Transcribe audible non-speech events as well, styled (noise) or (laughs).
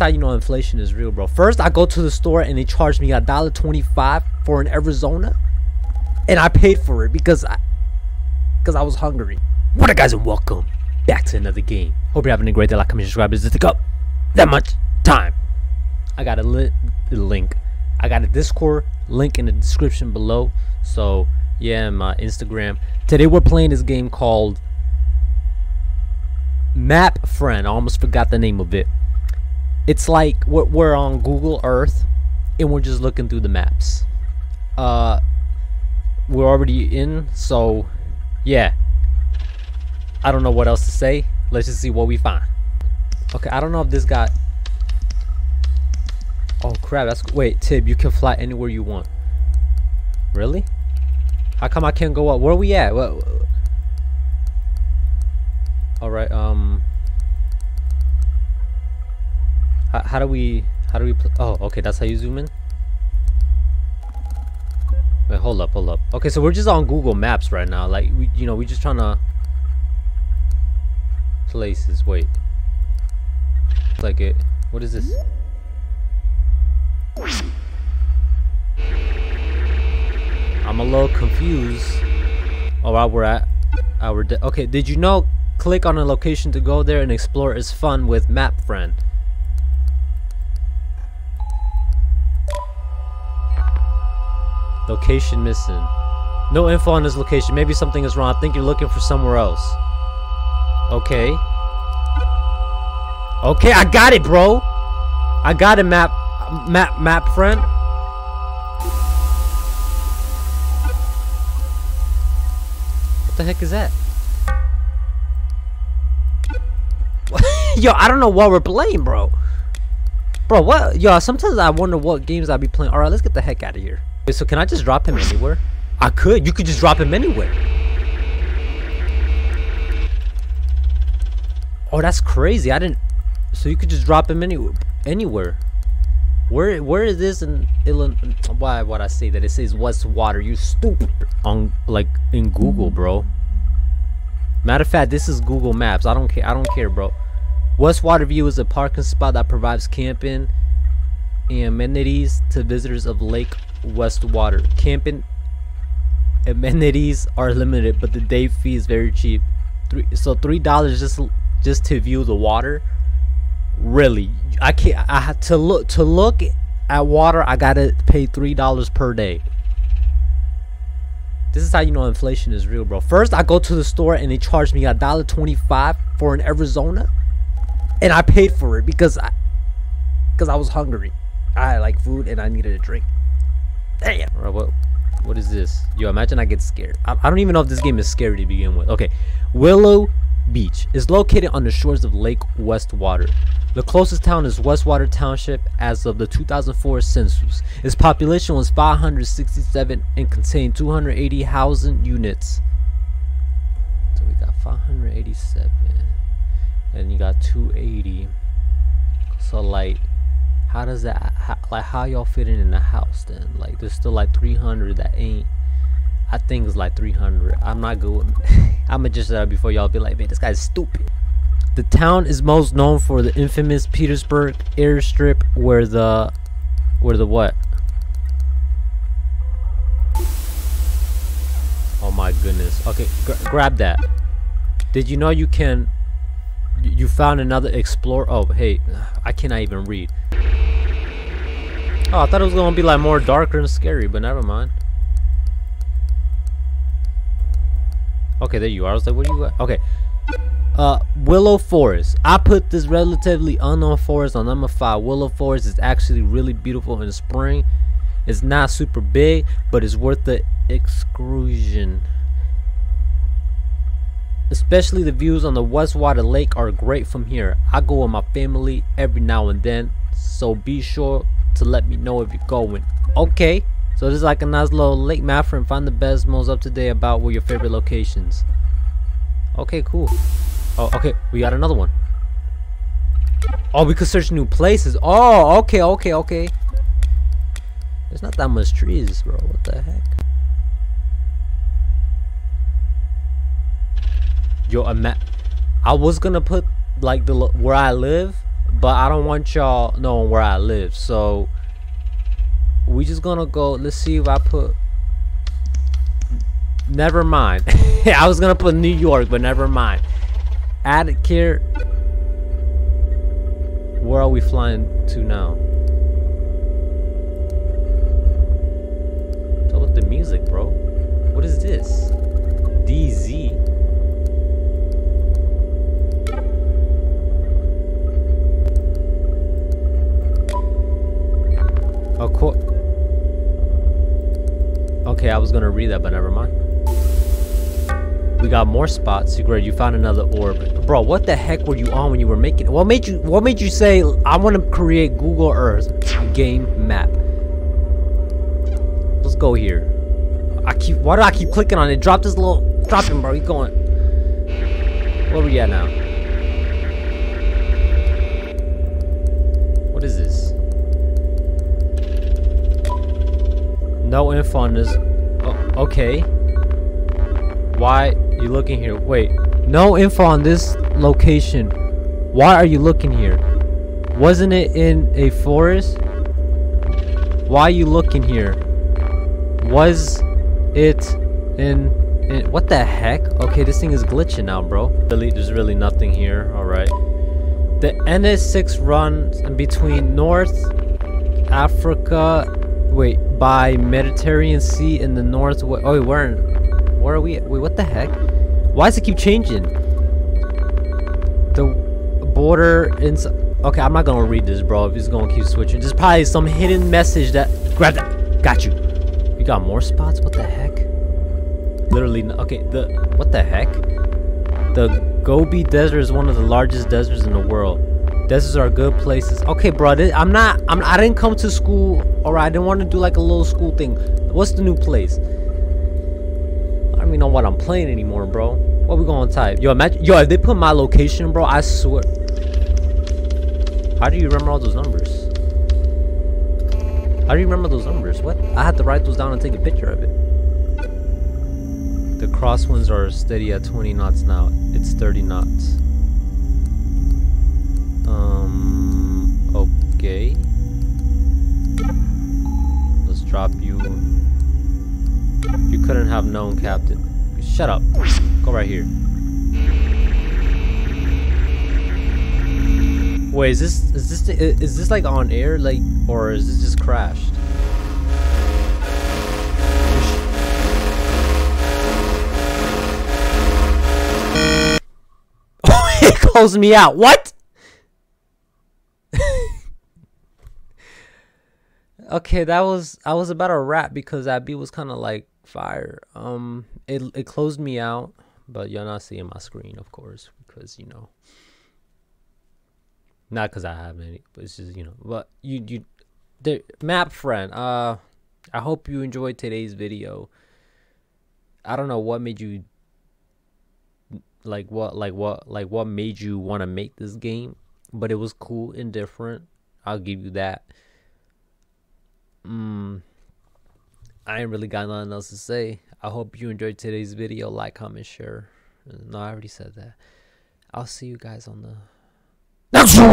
how you know inflation is real, bro. First, I go to the store and they charge me a dollar twenty-five for an Arizona, and I paid for it because I, because I was hungry. What up, guys, and welcome back to another game. Hope you're having a great day. Like, comment, subscribe. Is it take up that much time? I got a li- link. I got a Discord link in the description below. So yeah, my Instagram. Today we're playing this game called Map Friend. I almost forgot the name of it. It's like we're, on Google Earth and we're just looking through the maps. Uh, we're already in, so yeah. I don't know what else to say. Let's just see what we find. Okay, I don't know if this got. Oh crap! That's wait, Tib. You can fly anywhere you want. Really? How come I can't go up? Where are we at? What? All right. Um. How, do we? How do we? oh, okay. That's how you zoom in. Wait, hold up, hold up. Okay, so we're just on Google Maps right now. Like we, you know, we're just trying to places. Wait. Like it. What is this? I'm a little confused. Oh, wow, we're at our. okay, did you know? Click on a location to go there and explore is fun with Map Friend. Location missing. No info on this location. Maybe something is wrong. I think you're looking for somewhere else. Okay. Okay, I got it, bro. I got it, map, map, map friend. What the heck is that? (laughs) Yo, I don't know what we're playing, bro. Bro, what? Yo, sometimes I wonder what games I'll be playing. Alright, let's get the heck out of here. Okay, so can I just drop him anywhere? I could. You could just drop him anywhere. Oh, that's crazy. I didn't. So you could just drop him anywhere. Anywhere. Where where is this in Illinois? Why would I say that? It says West Water. You stupid. On like in Google, bro. Matter of fact, this is Google Maps. I don't care. I don't care, bro. West Water View is a parking spot that provides camping amenities to visitors of Lake Westwater. Camping amenities are limited, but the day fee is very cheap. Three, so three dollars just just to view the water? Really? I can't i have to look to look at water i gotta pay three dollars per day. This is how you know inflation is real bro. First i go to the store and they charge me a dollar 25 for an arizona and i paid for it because i because i was hungry i like food and i needed a drink damn what what is this yo imagine i get scared I, I don't even know if this game is scary to begin with okay willow Beach is located on the shores of Lake Westwater. The closest town is Westwater Township as of the 2004 census. Its population was 567 and contained 280 housing units. So we got 587 and you got 280. So like how does that how, like how y'all fitting in the house then? Like there's still like 300 that ain't I think it's like 300. I'm not good. (laughs) I'm gonna just uh, before y'all be like, man, this guy's stupid. The town is most known for the infamous Petersburg airstrip, where the, where the what? Oh my goodness. Okay, gr grab that. Did you know you can? You found another explorer. Oh, hey, I cannot even read. Oh, I thought it was gonna be like more darker and scary, but never mind. Okay, there you are. I was like, what are you? Okay. Uh, Willow Forest. I put this relatively unknown forest on number five. Willow Forest is actually really beautiful in the spring. It's not super big, but it's worth the excursion. Especially the views on the Westwater Lake are great from here. I go with my family every now and then, so be sure to let me know if you're going. Okay. So this is like a nice little lake map for and find the best, most up to date about where your favorite locations. Okay, cool. Oh, okay, we got another one. Oh, we could search new places. Oh, okay, okay, okay. There's not that much trees, bro. What the heck? Yo, map. I was gonna put like the where I live, but I don't want y'all knowing where I live. So we just gonna go. Let's see if I put. Never mind. (laughs) I was gonna put New York, but never mind. Add here. Where are we flying to now? What's with the music, bro? What is this? DZ. Of course. Okay, I was gonna read that, but never mind. We got more spots. Great, you found another orb. Bro, what the heck were you on when you were making What made you what made you say I want to create Google Earth game map? Let's go here. I keep why do I keep clicking on it? Drop this little drop him, bro. He's going. Where we at now? No info on this. Okay. Why you looking here? Wait. No info on this location. Why are you looking here? Wasn't it in a forest? Why you looking here? Was it in, in what the heck? Okay, this thing is glitching now, bro. Really, there's really nothing here. All right. The NS6 runs in between North Africa Wait, by Mediterranean Sea in the north. Oh, wait, where? Where are we? Wait, what the heck? Why does it keep changing? The border in. Okay, I'm not gonna read this, bro. If it's gonna keep switching, there's probably some hidden message that. Grab that. Got you. You got more spots? What the heck? Literally. Okay. The what the heck? The Gobi Desert is one of the largest deserts in the world. Deserts are good places. Okay, bro. I'm not. I'm. I didn't come to school, or I didn't want to do like a little school thing. What's the new place? I don't even know what I'm playing anymore, bro. What we gonna type? Yo, imagine. Yo, if they put my location, bro, I swear. How do you remember all those numbers? How do you remember those numbers? What? I had to write those down and take a picture of it. The crosswinds are steady at 20 knots now. It's 30 knots. Um, okay. Let's drop you. You couldn't have known, Captain. Shut up. Go right here. Wait, is this is this is this like on air like or is this just crashed? (laughs) Oh it calls me out. What? Okay, that was I was about to rap because that beat was kind of like fire. Um, it it closed me out, but you're not seeing my screen, of course, because you know, not because I have any, but it's just you know, but you you, the map friend. Uh, I hope you enjoyed today's video. I don't know what made you like what like what like what made you want to make this game, but it was cool and different. I'll give you that. Mm, I ain't really got nothing else to say. I hope you enjoyed today's video. Like, comment, share. No, I already said that. I'll see you guys on the next one.